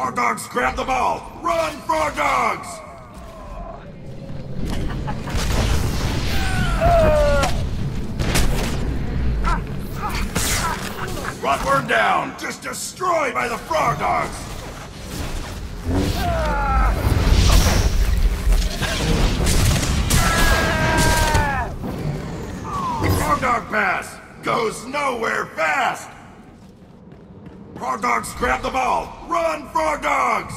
Frog Dogs grab the ball! Run, Frog Dogs! Rotworm down! Just destroyed by the Frog Dogs! Frog Dog pass! Goes nowhere fast! Frog Dogs grab the ball! Run, Frog Dogs!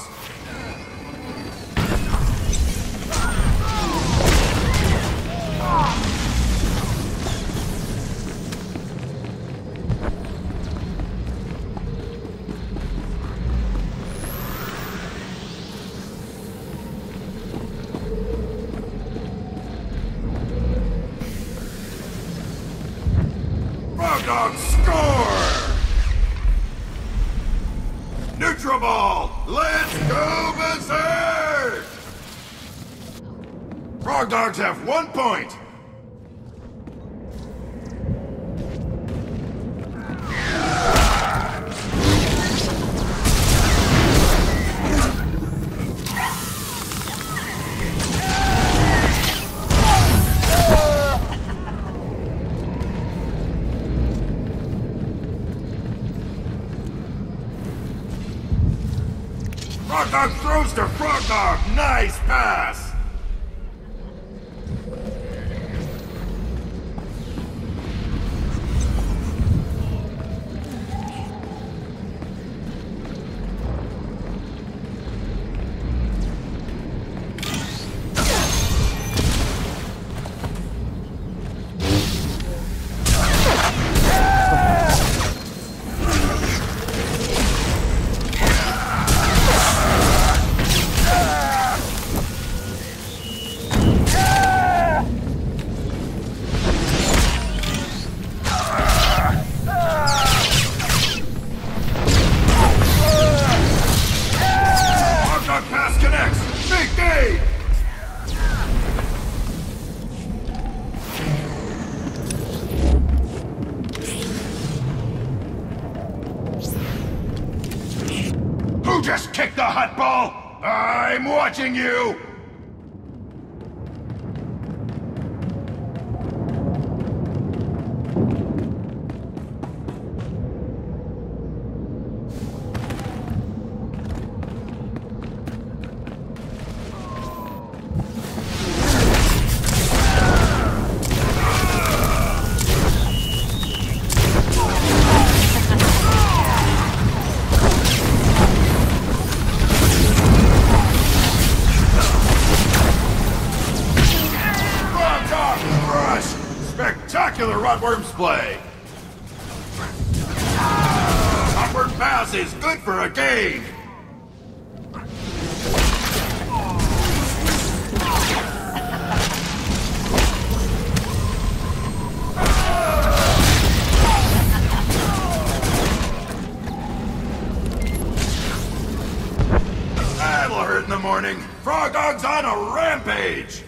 Frog Dogs score! Neutral ball! Let's go berserk! Frog Dogs have one point! Nice pass! Ball? I'm watching you! Rotworms play! Upward pass is good for a game! That'll in the morning. Frog Dog's on a rampage!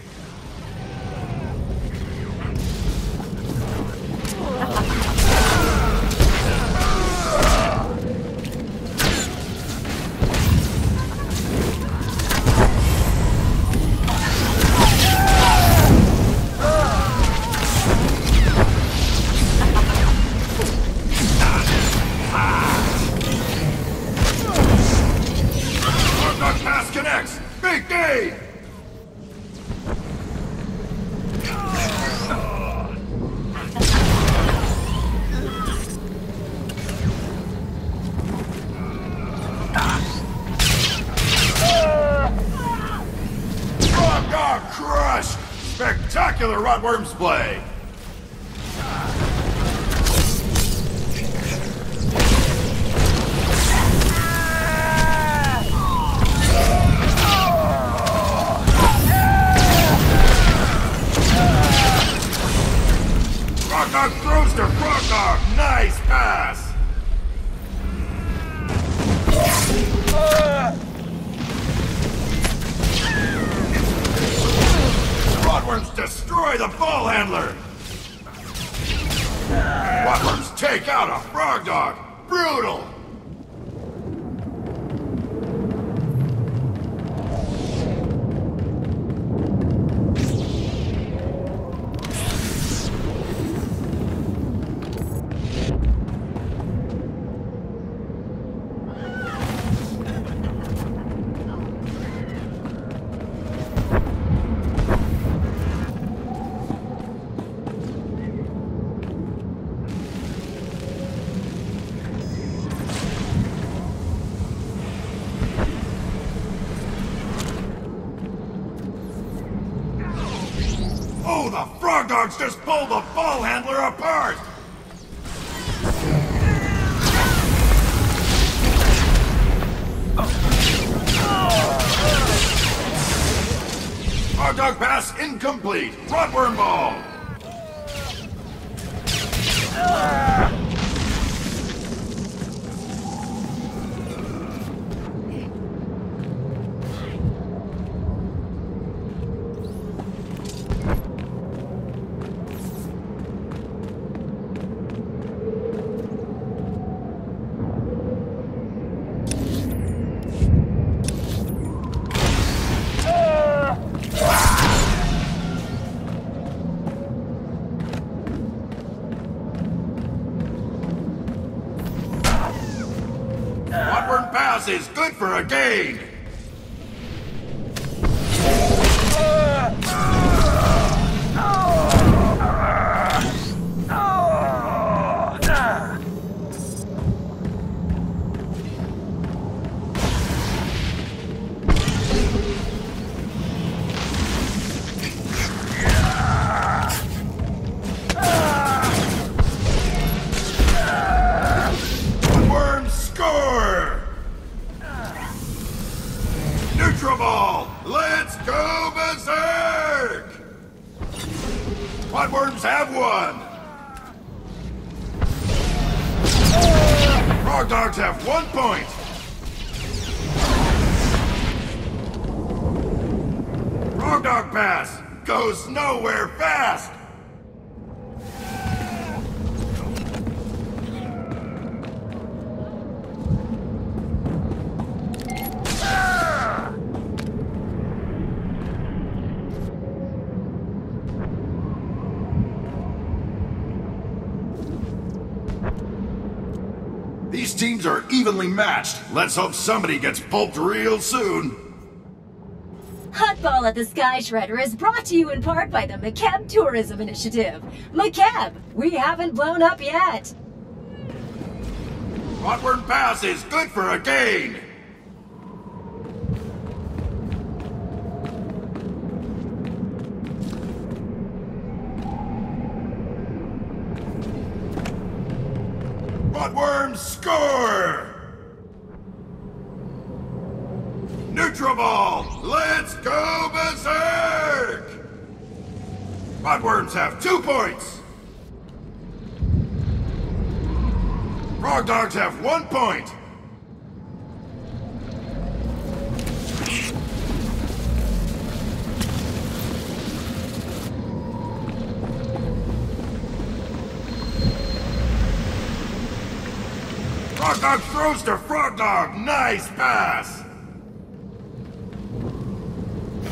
Rotworms play! Destroy the ball handler! Rotworms take out a Frog Dog! Brutal! Frog Dogs just pulled the ball handler apart! Frog Dog pass incomplete! Rotworm ball! Pass is good for a gain! Rotworms have one! Frog Dogs have one point! Frog Dog pass goes nowhere fast! These teams are evenly matched. Let's hope somebody gets pulped real soon. Huttball at the Sky Shredder is brought to you in part by the Makeb Tourism Initiative. Makeb, we haven't blown up yet. Rotworm pass is good for a gain. Rotworm score! Neutral ball! Let's go berserk! Rotworms have two points! Frog Dogs have one point! Frog Dog throws to Frog Dog! Nice pass!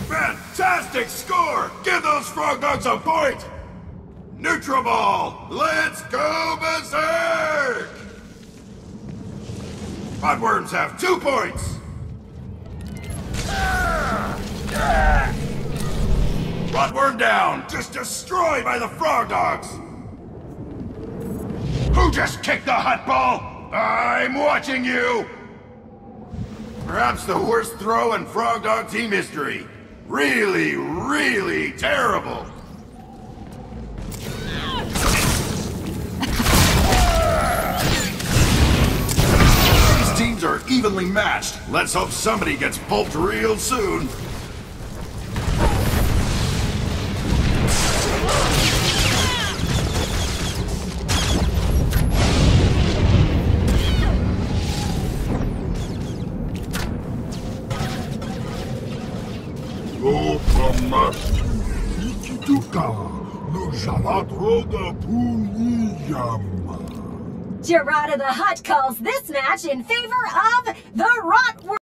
Fantastic score! Give those Frog Dogs a point! Neutral ball! Let's go berserk! Rotworms have two points! Rotworm down! Just destroyed by the Frog Dogs! Who just kicked the Huttball? I'm watching you! Perhaps the worst throw in Frog Dog team history. Really, really terrible. These teams are evenly matched. Let's hope somebody gets pulped real soon. Puniyam. Giradda the Hutt calls this match in favor of the Rotworm.